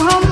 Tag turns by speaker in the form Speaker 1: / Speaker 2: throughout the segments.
Speaker 1: हम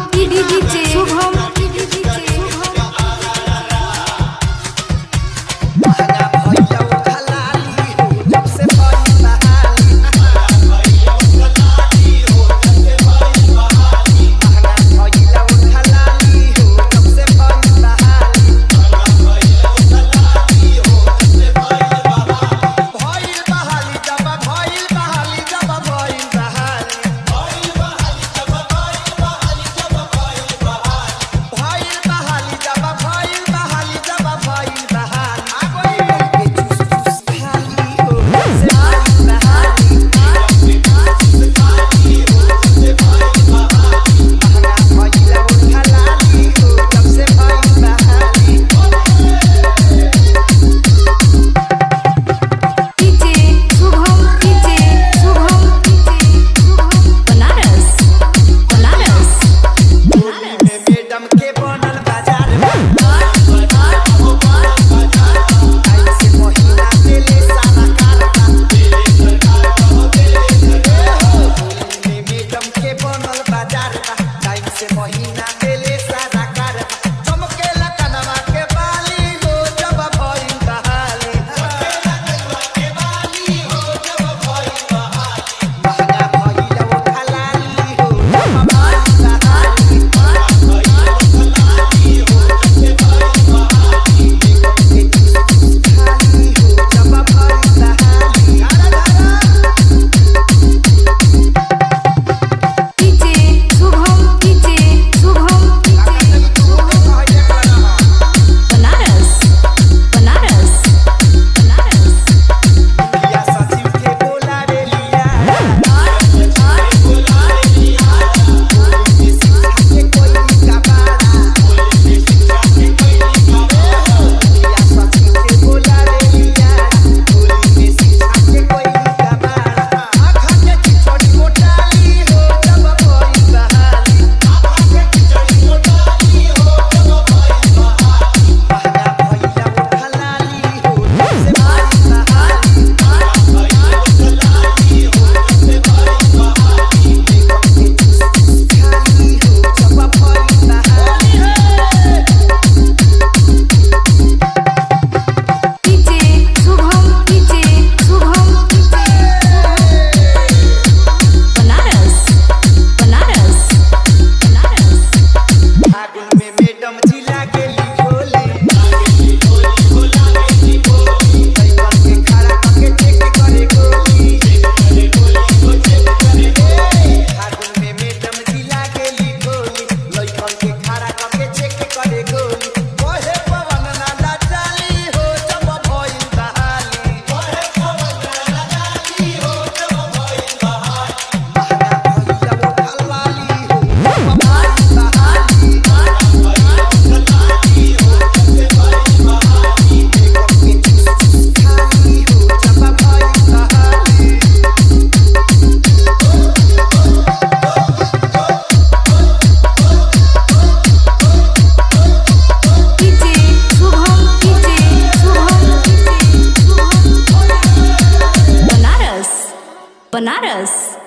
Speaker 1: Banaras,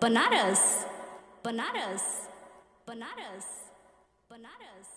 Speaker 1: Banaras, Banaras, Banaras, Banaras.